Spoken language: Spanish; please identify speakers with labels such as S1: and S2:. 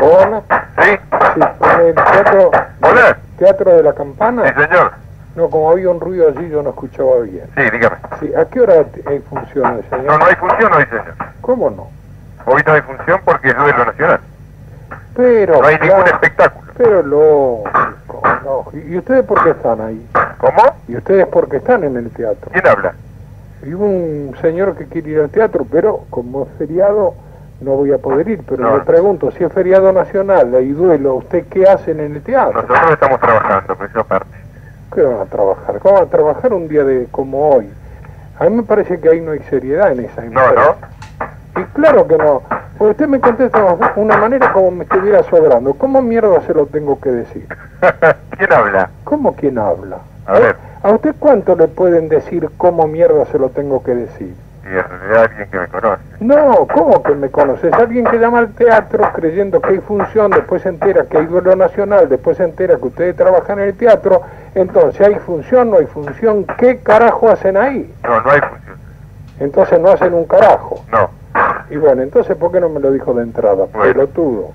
S1: Hola.
S2: ¿Sí?
S1: Sí, en el teatro,
S2: Hola.
S1: teatro de la Campana.
S2: Sí, señor.
S1: No, como había un ruido allí yo no escuchaba bien.
S2: Sí, dígame.
S1: Sí, ¿a qué hora hay funciones, señor?
S2: No, no hay función hoy, señor.
S1: ¿Cómo no?
S2: Hoy no hay función porque es duelo nacional.
S1: Pero,
S2: No hay ningún
S1: claro,
S2: espectáculo.
S1: pero lógico, lógico. ¿Y ustedes por qué están ahí?
S2: ¿Cómo?
S1: ¿Y ustedes por qué están en el teatro?
S2: ¿Quién habla?
S1: Y un señor que quiere ir al teatro, pero como es feriado no voy a poder ir. Pero
S2: No.
S1: le pregunto, si es feriado nacional y duelo, ¿usted qué hacen en el teatro?
S2: Nosotros estamos trabajando, eso aparte.
S1: ¿Qué van a trabajar? ¿Cómo van a trabajar un día de como hoy? A mí me parece que ahí no hay seriedad en esa
S2: No,
S1: empresa.
S2: no.
S1: Y claro que no. Porque usted me contesta de una manera como me estuviera sobrando. ¿Cómo mierda se lo tengo que decir?
S2: ¿Quién habla?
S1: ¿Cómo quién habla?
S2: A ver.
S1: ¿A usted cuánto le pueden decir cómo mierda se lo tengo que decir?
S2: Y en realidad alguien que me conoce.
S1: No, ¿cómo que me conoces? Alguien que llama al teatro creyendo que hay función, después se entera que hay duelo nacional, después se entera que ustedes trabajan en el teatro, entonces hay función, no hay función, ¿qué carajo hacen ahí?
S2: No, no hay función.
S1: Entonces no hacen un carajo.
S2: No.
S1: Y bueno, entonces ¿por qué no me lo dijo de entrada?
S2: Bueno.
S1: Pelotudo.